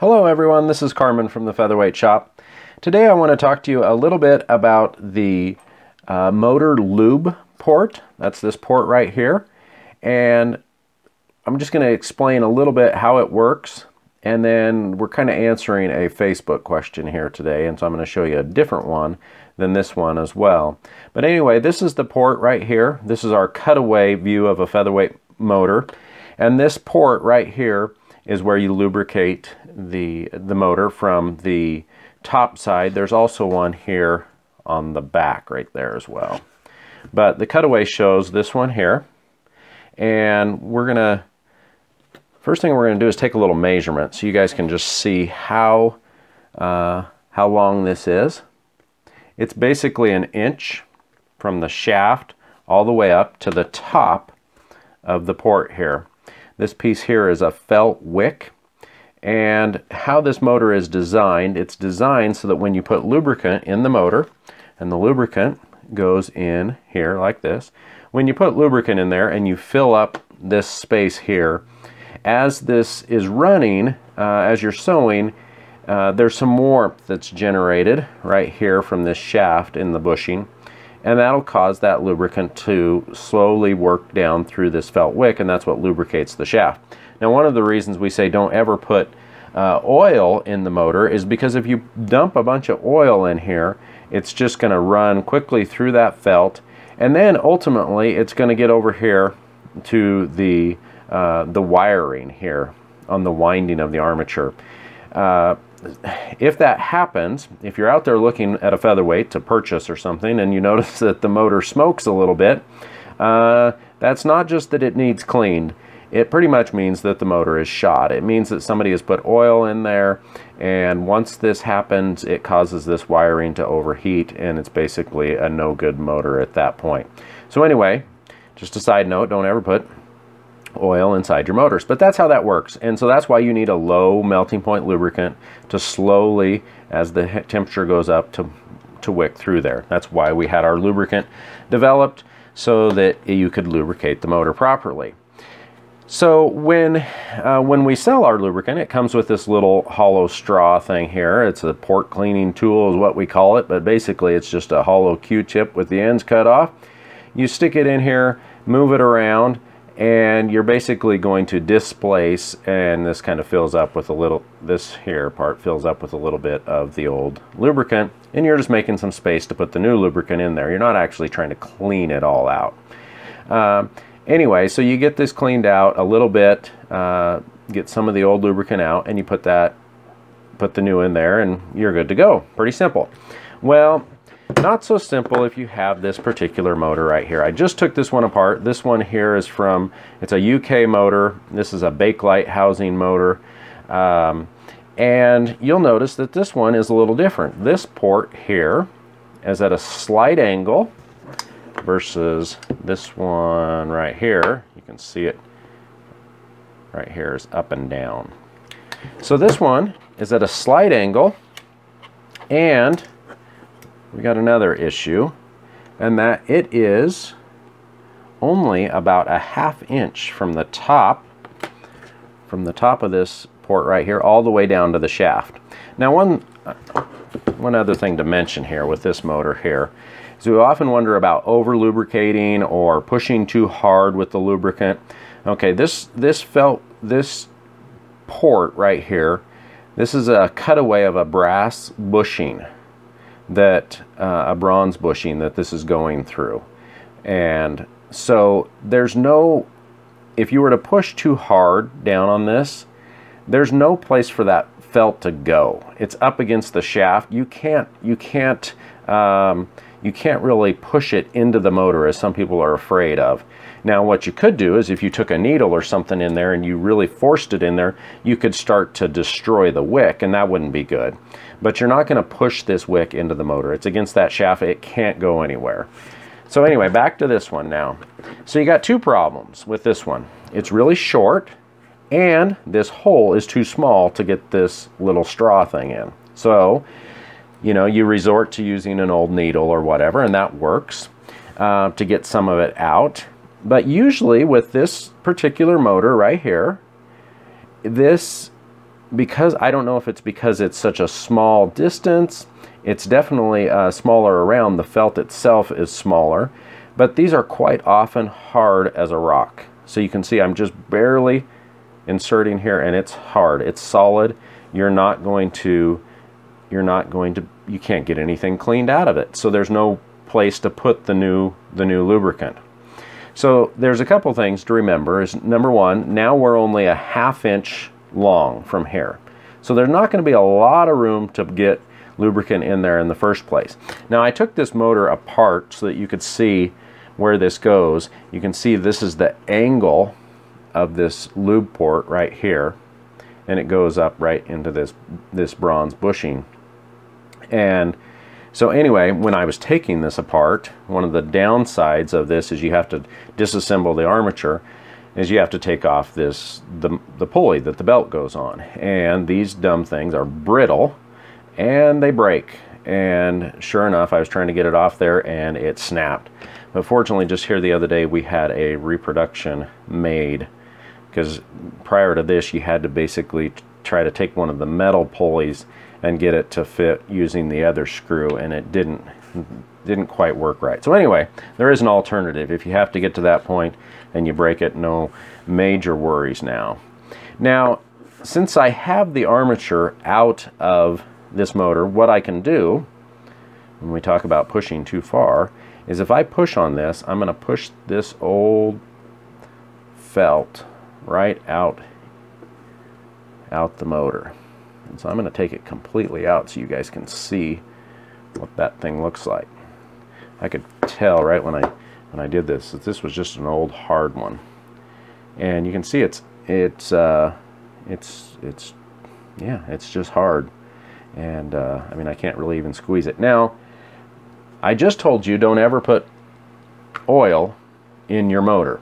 Hello everyone, this is Carmon from the Featherweight Shop. Today I want to talk to you a little bit about the uh, motor lube port. That's this port right here. And I'm just going to explain a little bit how it works. And then we're kind of answering a Facebook question here today. And so I'm going to show you a different one than this one as well. But anyway, this is the port right here. This is our cutaway view of a featherweight motor. And this port right here is where you lubricate the, the motor from the top side. There's also one here on the back right there as well. But the cutaway shows this one here. And we're going to, first thing we're going to do is take a little measurement so you guys can just see how, uh, how long this is. It's basically an inch from the shaft all the way up to the top of the port here. This piece here is a felt wick. And how this motor is designed, it's designed so that when you put lubricant in the motor, and the lubricant goes in here like this, when you put lubricant in there and you fill up this space here, as this is running, uh, as you're sewing, uh, there's some warmth that's generated right here from this shaft in the bushing and that'll cause that lubricant to slowly work down through this felt wick and that's what lubricates the shaft. Now one of the reasons we say don't ever put uh, oil in the motor is because if you dump a bunch of oil in here it's just going to run quickly through that felt and then ultimately it's going to get over here to the uh, the wiring here on the winding of the armature. Uh, if that happens, if you're out there looking at a featherweight to purchase or something and you notice that the motor smokes a little bit, uh, that's not just that it needs cleaned. It pretty much means that the motor is shot. It means that somebody has put oil in there and once this happens it causes this wiring to overheat and it's basically a no good motor at that point. So anyway, just a side note, don't ever put oil inside your motors. But that's how that works. And so that's why you need a low melting point lubricant to slowly, as the temperature goes up, to, to wick through there. That's why we had our lubricant developed so that you could lubricate the motor properly. So when, uh, when we sell our lubricant, it comes with this little hollow straw thing here. It's a port cleaning tool is what we call it, but basically it's just a hollow Q-tip with the ends cut off. You stick it in here, move it around, and you're basically going to displace and this kind of fills up with a little this here part fills up with a little bit of the old lubricant. And you're just making some space to put the new lubricant in there. You're not actually trying to clean it all out. Um, anyway so you get this cleaned out a little bit uh, get some of the old lubricant out and you put that put the new in there and you're good to go. Pretty simple. Well not so simple if you have this particular motor right here. I just took this one apart. This one here is from, it's a UK motor. This is a Bakelite housing motor. Um, and you'll notice that this one is a little different. This port here is at a slight angle versus this one right here. You can see it right here is up and down. So this one is at a slight angle and we got another issue, and that it is only about a half inch from the top, from the top of this port right here, all the way down to the shaft. Now one, one other thing to mention here with this motor here is we often wonder about over lubricating or pushing too hard with the lubricant. Okay, this, this felt, this port right here, this is a cutaway of a brass bushing that uh, a bronze bushing that this is going through. And so there's no, if you were to push too hard down on this, there's no place for that felt to go. It's up against the shaft. You can't, you can't, um, you can't really push it into the motor as some people are afraid of. Now what you could do is if you took a needle or something in there and you really forced it in there, you could start to destroy the wick and that wouldn't be good. But you're not going to push this wick into the motor. It's against that shaft. It can't go anywhere. So anyway, back to this one now. So you got two problems with this one. It's really short and this hole is too small to get this little straw thing in. So, you know, you resort to using an old needle or whatever and that works uh, to get some of it out. But usually with this particular motor right here, this because I don't know if it's because it's such a small distance, it's definitely uh, smaller around. The felt itself is smaller, but these are quite often hard as a rock. So you can see I'm just barely inserting here and it's hard. It's solid. You're not going to, you're not going to, you can't get anything cleaned out of it. So there's no place to put the new, the new lubricant. So there's a couple things to remember is number one, now we're only a half inch long from here. So there's not going to be a lot of room to get lubricant in there in the first place. Now I took this motor apart so that you could see where this goes. You can see this is the angle of this lube port right here and it goes up right into this this bronze bushing and so anyway when I was taking this apart one of the downsides of this is you have to disassemble the armature is you have to take off this the, the pulley that the belt goes on. And these dumb things are brittle and they break. And sure enough I was trying to get it off there and it snapped. But fortunately just here the other day we had a reproduction made because prior to this you had to basically try to take one of the metal pulleys and get it to fit using the other screw and it didn't didn't quite work right. So anyway, there is an alternative. If you have to get to that point and you break it, no major worries now. Now, since I have the armature out of this motor, what I can do, when we talk about pushing too far, is if I push on this, I'm going to push this old felt right out out the motor. And so I'm going to take it completely out so you guys can see what that thing looks like. I could tell right when I when I did this that this was just an old hard one. And you can see it's it's uh, it's it's yeah it's just hard. And uh, I mean I can't really even squeeze it. Now I just told you don't ever put oil in your motor.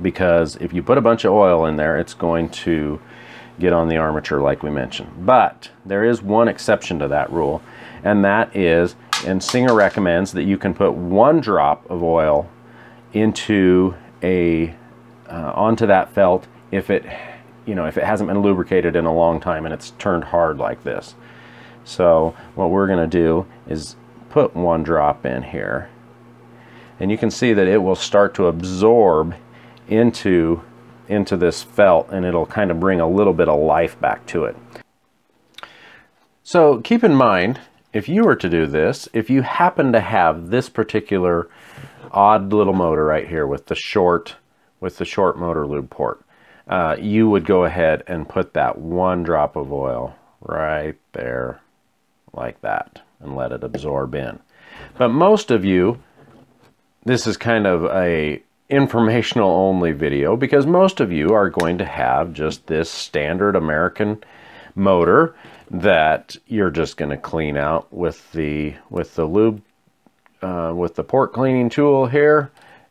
Because if you put a bunch of oil in there it's going to get on the armature like we mentioned. But there is one exception to that rule and that is and Singer recommends that you can put one drop of oil into a uh, onto that felt if it you know if it hasn't been lubricated in a long time and it's turned hard like this. So what we're going to do is put one drop in here and you can see that it will start to absorb into into this felt and it'll kind of bring a little bit of life back to it so keep in mind if you were to do this, if you happen to have this particular odd little motor right here with the short, with the short motor lube port, uh, you would go ahead and put that one drop of oil right there like that and let it absorb in. But most of you, this is kind of a informational only video because most of you are going to have just this standard American motor that you're just going to clean out with the with the lube uh, with the port cleaning tool here.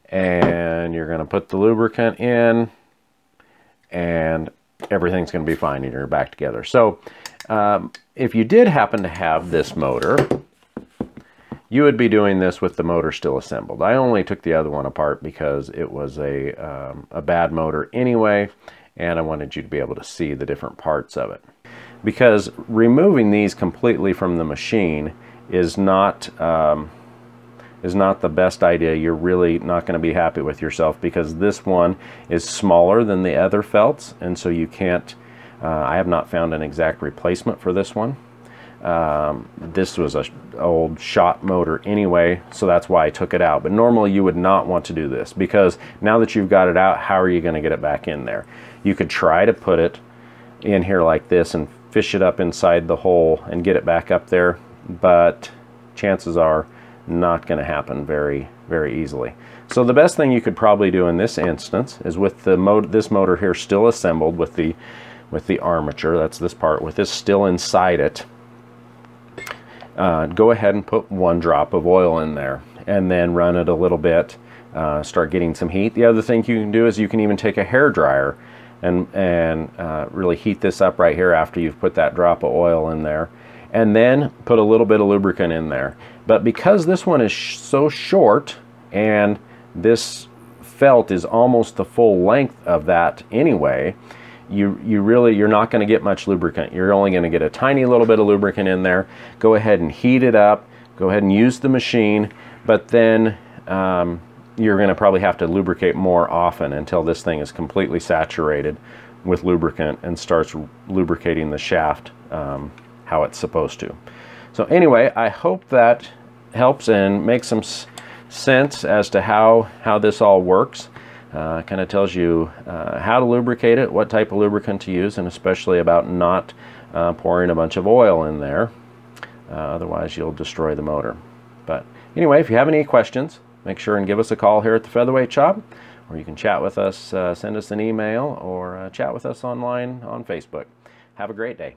And you're going to put the lubricant in and everything's going to be fine and you're back together. So um, if you did happen to have this motor you would be doing this with the motor still assembled I only took the other one apart because it was a, um, a bad motor anyway and I wanted you to be able to see the different parts of it because removing these completely from the machine is not um, is not the best idea. You're really not going to be happy with yourself because this one is smaller than the other felts and so you can't uh, I have not found an exact replacement for this one. Um, this was a old shot motor anyway so that's why I took it out but normally you would not want to do this because now that you've got it out how are you going to get it back in there you could try to put it in here like this and fish it up inside the hole and get it back up there, but chances are not going to happen very, very easily. So the best thing you could probably do in this instance is with the mo this motor here still assembled with the with the armature, that's this part, with this still inside it, uh, go ahead and put one drop of oil in there and then run it a little bit, uh, start getting some heat. The other thing you can do is you can even take a hair dryer and, and uh, really heat this up right here after you've put that drop of oil in there. And then put a little bit of lubricant in there. But because this one is sh so short and this felt is almost the full length of that anyway, you, you really, you're not going to get much lubricant. You're only going to get a tiny little bit of lubricant in there. Go ahead and heat it up. Go ahead and use the machine, but then um, you're going to probably have to lubricate more often until this thing is completely saturated with lubricant and starts lubricating the shaft um, how it's supposed to. So anyway, I hope that helps and makes some sense as to how, how this all works. Uh, kind of tells you uh, how to lubricate it, what type of lubricant to use, and especially about not uh, pouring a bunch of oil in there. Uh, otherwise, you'll destroy the motor. But anyway, if you have any questions, make sure and give us a call here at the Featherweight Shop, or you can chat with us, uh, send us an email, or uh, chat with us online on Facebook. Have a great day.